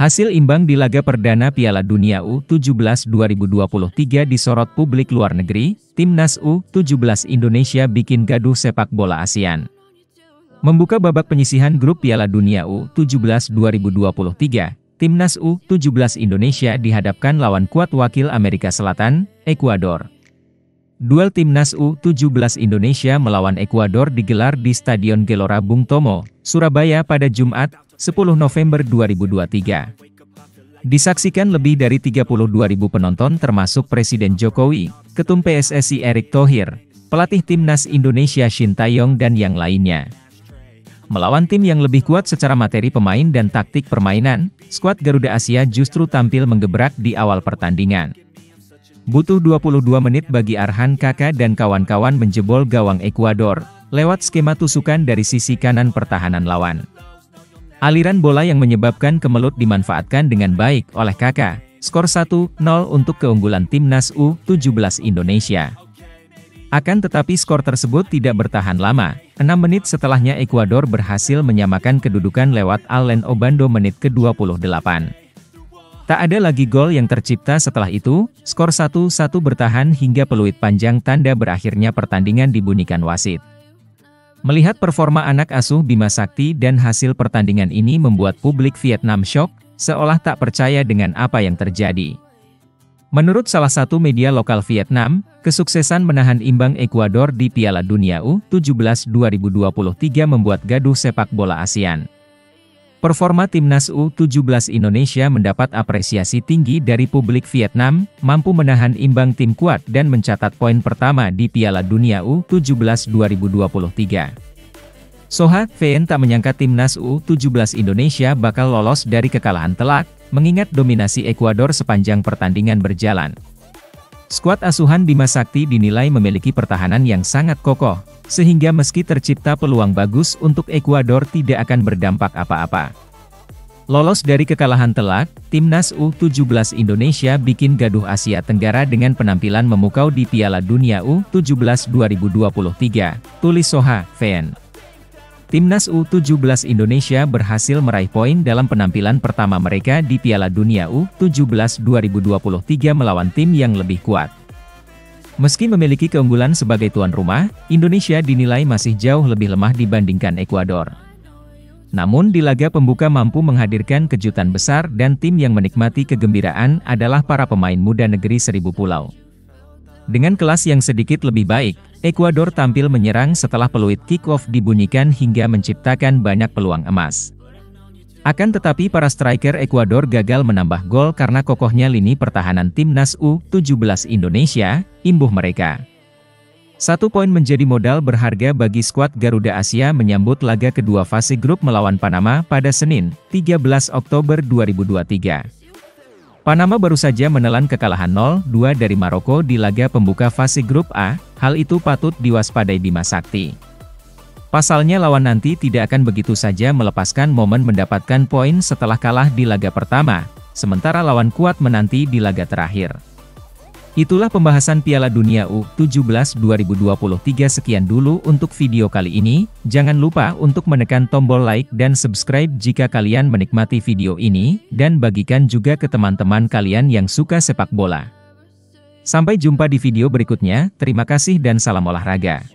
Hasil imbang di laga perdana Piala Dunia U17 2023 disorot publik luar negeri, Timnas U17 Indonesia bikin gaduh sepak bola ASEAN. Membuka babak penyisihan grup Piala Dunia U17 2023, Timnas U17 Indonesia dihadapkan lawan kuat wakil Amerika Selatan, Ekuador. Duel Timnas U17 Indonesia melawan Ekuador digelar di Stadion Gelora Bung Tomo, Surabaya pada Jumat, 10 November 2023. Disaksikan lebih dari 32.000 penonton termasuk Presiden Jokowi, Ketum PSSI Erick Thohir, pelatih Timnas Indonesia Shin Taeyong dan yang lainnya. Melawan tim yang lebih kuat secara materi pemain dan taktik permainan, skuad Garuda Asia justru tampil menggebrak di awal pertandingan. Butuh 22 menit bagi Arhan Kaka dan kawan-kawan menjebol gawang Ekuador, lewat skema tusukan dari sisi kanan pertahanan lawan. Aliran bola yang menyebabkan kemelut dimanfaatkan dengan baik oleh Kakak. Skor 1-0 untuk keunggulan timnas U17 Indonesia. Akan tetapi skor tersebut tidak bertahan lama. 6 menit setelahnya Ekuador berhasil menyamakan kedudukan lewat Allen Obando menit ke-28. Tak ada lagi gol yang tercipta setelah itu, skor 1-1 bertahan hingga peluit panjang tanda berakhirnya pertandingan dibunyikan wasit. Melihat performa anak asuh Bima Sakti dan hasil pertandingan ini membuat publik Vietnam shock, seolah tak percaya dengan apa yang terjadi. Menurut salah satu media lokal Vietnam, kesuksesan menahan imbang Ekuador di Piala Dunia U17 2023 membuat gaduh sepak bola ASEAN. Performa timnas U17 Indonesia mendapat apresiasi tinggi dari publik Vietnam, mampu menahan imbang tim kuat dan mencatat poin pertama di Piala Dunia U17 2023. Soha, VN tak menyangka timnas U17 Indonesia bakal lolos dari kekalahan telak, mengingat dominasi Ekuador sepanjang pertandingan berjalan. Skuad asuhan Bima Sakti dinilai memiliki pertahanan yang sangat kokoh, sehingga meski tercipta peluang bagus untuk Ekuador tidak akan berdampak apa-apa. Lolos dari kekalahan telak, Timnas U17 Indonesia bikin gaduh Asia Tenggara dengan penampilan memukau di Piala Dunia U17 2023, tulis Soha, Fan. Timnas U17 Indonesia berhasil meraih poin dalam penampilan pertama mereka di Piala Dunia U17 2023 melawan tim yang lebih kuat. Meski memiliki keunggulan sebagai tuan rumah, Indonesia dinilai masih jauh lebih lemah dibandingkan Ekuador. Namun di laga pembuka mampu menghadirkan kejutan besar dan tim yang menikmati kegembiraan adalah para pemain muda negeri seribu pulau. Dengan kelas yang sedikit lebih baik, Ekuador tampil menyerang setelah peluit kick-off dibunyikan hingga menciptakan banyak peluang emas. Akan tetapi para striker Ekuador gagal menambah gol karena kokohnya lini pertahanan timnas U17 Indonesia, imbuh mereka. Satu poin menjadi modal berharga bagi skuad Garuda Asia menyambut laga kedua fase grup melawan Panama pada Senin, 13 Oktober 2023. Panama baru saja menelan kekalahan 0-2 dari Maroko di laga pembuka fase grup A, hal itu patut diwaspadai Bima Sakti. Pasalnya lawan nanti tidak akan begitu saja melepaskan momen mendapatkan poin setelah kalah di laga pertama, sementara lawan kuat menanti di laga terakhir. Itulah pembahasan Piala Dunia U17 2023 sekian dulu untuk video kali ini, jangan lupa untuk menekan tombol like dan subscribe jika kalian menikmati video ini, dan bagikan juga ke teman-teman kalian yang suka sepak bola. Sampai jumpa di video berikutnya, terima kasih dan salam olahraga.